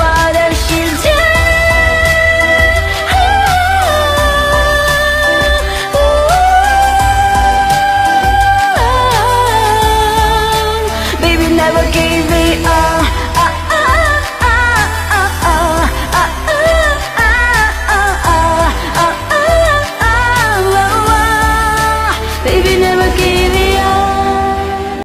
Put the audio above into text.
我的世界 baby never give